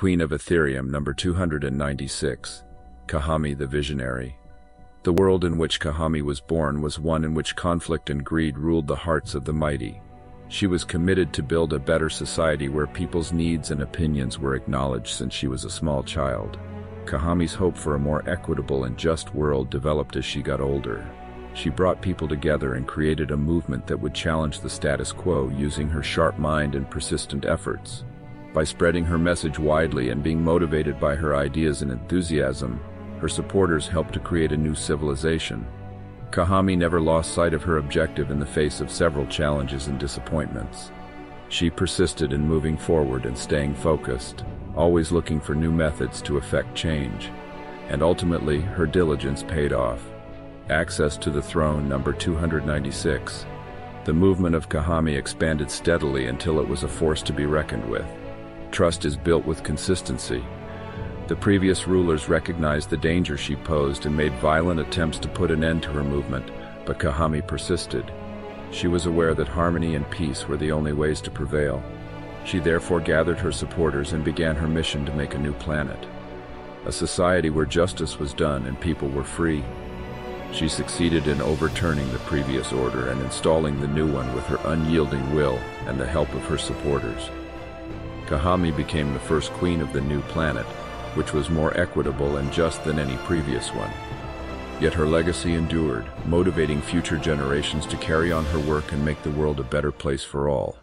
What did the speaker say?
Queen of Ethereum number 296, Kahami the Visionary. The world in which Kahami was born was one in which conflict and greed ruled the hearts of the mighty. She was committed to build a better society where people's needs and opinions were acknowledged since she was a small child. Kahami's hope for a more equitable and just world developed as she got older. She brought people together and created a movement that would challenge the status quo using her sharp mind and persistent efforts. By spreading her message widely and being motivated by her ideas and enthusiasm, her supporters helped to create a new civilization. Kahami never lost sight of her objective in the face of several challenges and disappointments. She persisted in moving forward and staying focused, always looking for new methods to effect change. And ultimately, her diligence paid off. Access to the throne number 296. The movement of Kahami expanded steadily until it was a force to be reckoned with. Trust is built with consistency. The previous rulers recognized the danger she posed and made violent attempts to put an end to her movement, but Kahami persisted. She was aware that harmony and peace were the only ways to prevail. She therefore gathered her supporters and began her mission to make a new planet. A society where justice was done and people were free. She succeeded in overturning the previous order and installing the new one with her unyielding will and the help of her supporters. Kahami became the first queen of the new planet, which was more equitable and just than any previous one. Yet her legacy endured, motivating future generations to carry on her work and make the world a better place for all.